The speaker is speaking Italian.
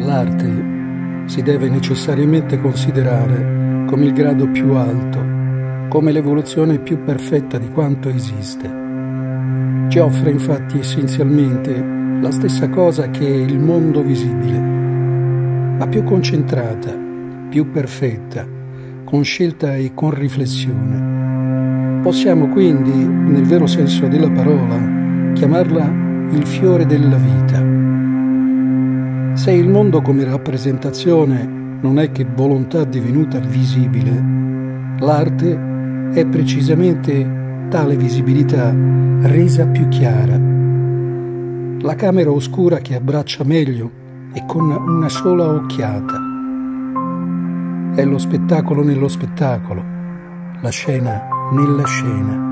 L'arte si deve necessariamente considerare come il grado più alto, come l'evoluzione più perfetta di quanto esiste. Ci offre infatti essenzialmente la stessa cosa che il mondo visibile, ma più concentrata, più perfetta, con scelta e con riflessione. Possiamo quindi, nel vero senso della parola, chiamarla il fiore della vita se il mondo come rappresentazione non è che volontà divenuta visibile, l'arte è precisamente tale visibilità resa più chiara. La camera oscura che abbraccia meglio e con una sola occhiata. È lo spettacolo nello spettacolo, la scena nella scena.